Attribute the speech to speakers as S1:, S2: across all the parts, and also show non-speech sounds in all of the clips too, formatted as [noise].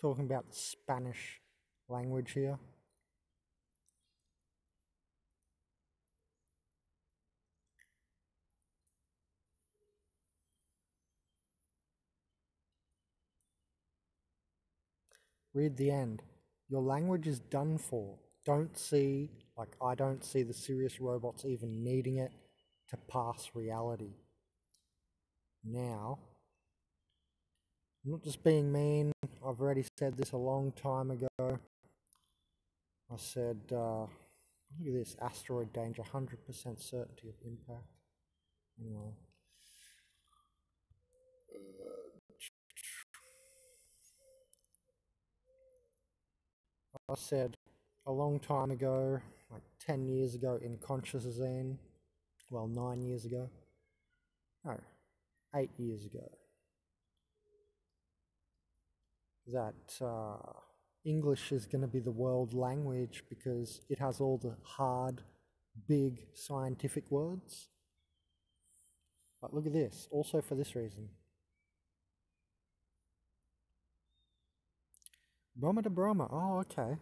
S1: talking about the Spanish language here. Read the end. Your language is done for. Don't see, like, I don't see the serious robots even needing it to pass reality. Now, I'm not just being mean, I've already said this a long time ago. I said, uh, look at this asteroid danger, 100% certainty of impact. Anyway. I said a long time ago, like 10 years ago in Conscious Zen, well, nine years ago, no, eight years ago, that uh, English is going to be the world language because it has all the hard, big scientific words. But look at this, also for this reason. Broma to Broma. Oh, okay.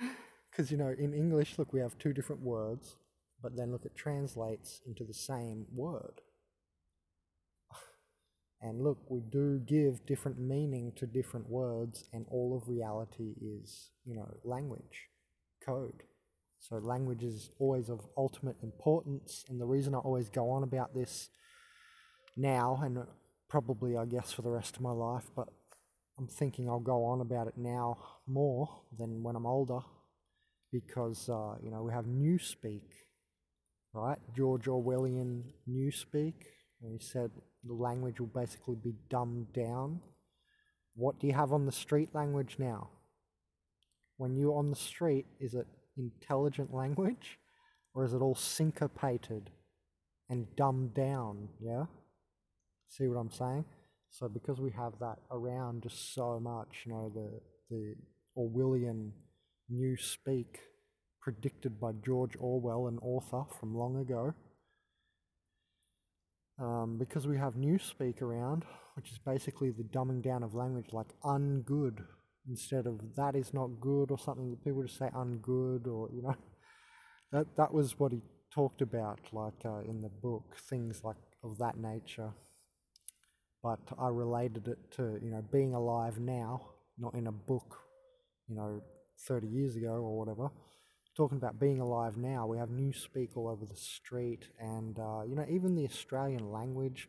S1: [laughs] Because, you know, in English, look, we have two different words, but then look, it translates into the same word. And look, we do give different meaning to different words, and all of reality is, you know, language, code. So, language is always of ultimate importance. And the reason I always go on about this now, and probably, I guess, for the rest of my life, but I'm thinking I'll go on about it now more than when I'm older because, uh, you know, we have Newspeak, right? George Orwellian Newspeak. He said the language will basically be dumbed down. What do you have on the street language now? When you're on the street, is it intelligent language or is it all syncopated and dumbed down? Yeah? See what I'm saying? So because we have that around just so much, you know, the the Orwellian new speak predicted by George Orwell, an author from long ago. Um, because we have Newspeak around, which is basically the dumbing down of language, like ungood instead of that is not good or something. People just say ungood or you know, [laughs] that that was what he talked about, like uh, in the book, things like of that nature but I related it to you know being alive now, not in a book, you know, 30 years ago or whatever. Talking about being alive now, we have Newspeak all over the street, and uh, you know even the Australian language.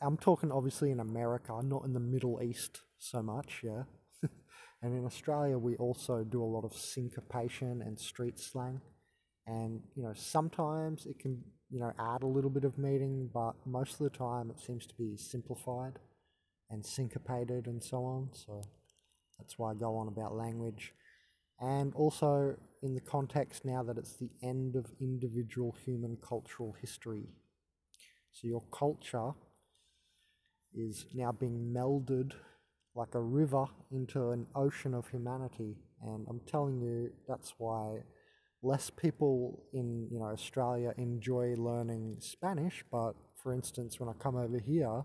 S1: I'm talking obviously in America, not in the Middle East so much, yeah. [laughs] and in Australia, we also do a lot of syncopation and street slang, and you know sometimes it can you know, add a little bit of meaning, but most of the time it seems to be simplified and syncopated and so on. So that's why I go on about language. And also in the context now that it's the end of individual human cultural history. So your culture is now being melded like a river into an ocean of humanity. And I'm telling you, that's why less people in you know Australia enjoy learning Spanish, but for instance, when I come over here,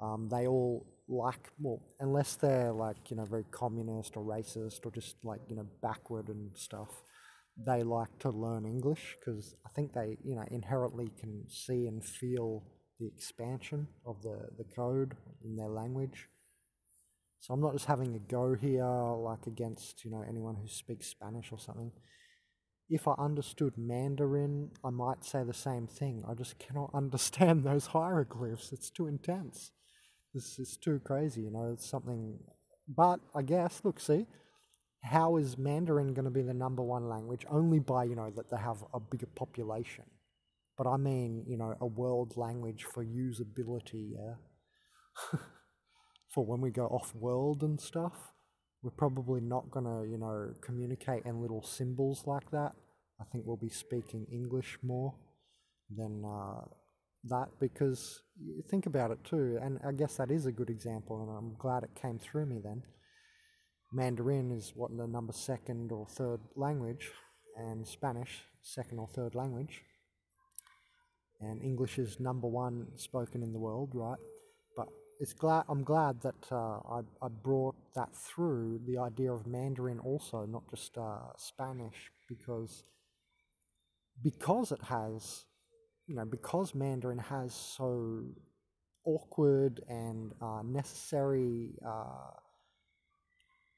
S1: um, they all like well, unless they're like you know very communist or racist or just like you know backward and stuff. They like to learn English because I think they you know inherently can see and feel the expansion of the, the code in their language. So I'm not just having a go here like against you know anyone who speaks Spanish or something if I understood Mandarin, I might say the same thing. I just cannot [laughs] understand those hieroglyphs. It's too intense. This is too crazy, you know. It's something. But I guess, look, see, how is Mandarin going to be the number one language? Only by, you know, that they have a bigger population. But I mean, you know, a world language for usability, yeah? [laughs] for when we go off world and stuff we're probably not going to, you know, communicate in little symbols like that. I think we'll be speaking English more than uh, that because you think about it too, and I guess that is a good example, and I'm glad it came through me then. Mandarin is what the number second or third language, and Spanish second or third language, and English is number one spoken in the world, right? But it's glad I'm glad that uh, I, I brought that through the idea of Mandarin also, not just uh, Spanish, because because it has, you know, because Mandarin has so awkward and uh, necessary, uh,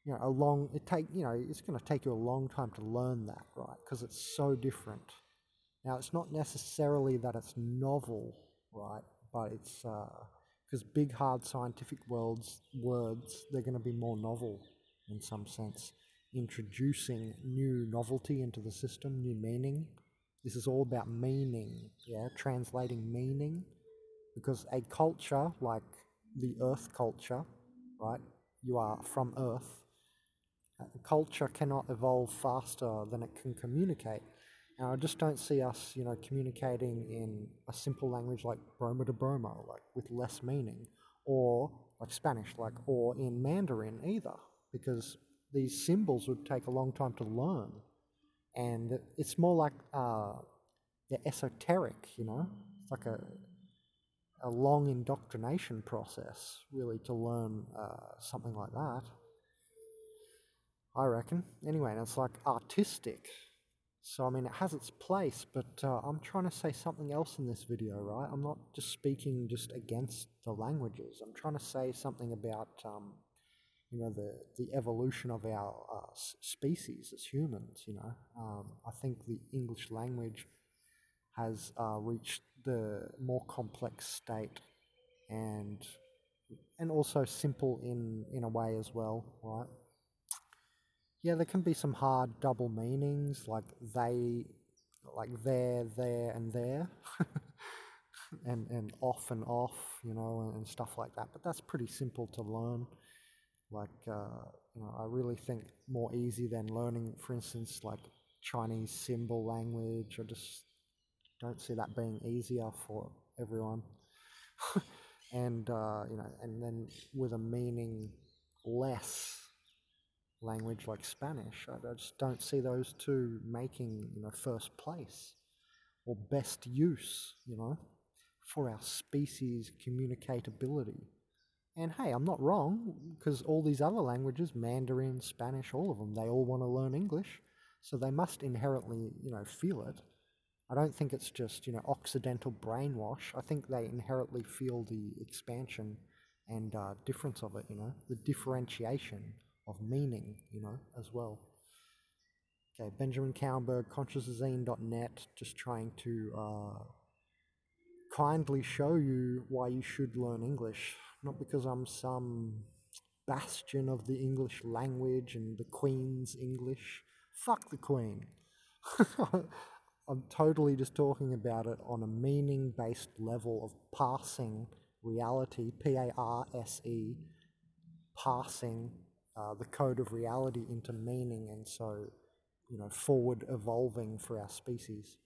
S1: you know, a long it take you know it's going to take you a long time to learn that, right? Because it's so different. Now it's not necessarily that it's novel, right? But it's because uh, big hard scientific worlds words they're going to be more novel in some sense, introducing new novelty into the system, new meaning. This is all about meaning, yeah, translating meaning because a culture like the earth culture, right? You are from earth. Uh, culture cannot evolve faster than it can communicate. And I just don't see us, you know, communicating in a simple language like Broma to Broma, like with less meaning, or like Spanish, like or in Mandarin either, because these symbols would take a long time to learn, and it's more like uh, they're esoteric, you know, it's like a a long indoctrination process, really, to learn uh, something like that. I reckon. Anyway, and it's like artistic. So, I mean, it has its place, but uh, I'm trying to say something else in this video, right? I'm not just speaking just against the languages. I'm trying to say something about, um, you know, the, the evolution of our uh, species as humans, you know. Um, I think the English language has uh, reached the more complex state and and also simple in in a way as well right yeah there can be some hard double meanings like they like there there and there [laughs] and and off and off you know and, and, stuff like that but that's pretty simple to learn like uh, you know i really think more easy than learning for instance like chinese symbol language I just don't see that being easier for everyone. [laughs] and uh, you know, and then with a meaning less language like Spanish, I, I just don't see those two making you know first place or best use, you know, for our species communicatability. And hey, I'm not wrong because all these other languages, Mandarin, Spanish, all of them, they all want to learn English, so they must inherently, you know, feel it. I don't think it's just, you know, Occidental brainwash. I think they inherently feel the expansion and uh, difference of it, you know, the differentiation of meaning, you know, as well. Okay, Benjamin Cowenberg, consciouszine.net, just trying to uh, kindly show you why you should learn English. Not because I'm some bastion of the English language and the Queen's English. Fuck the Queen. [laughs] I'm totally just talking about it on a meaning based level of parsing reality, P A R S E, parsing uh, the code of reality into meaning, and so, you know, forward evolving for our species.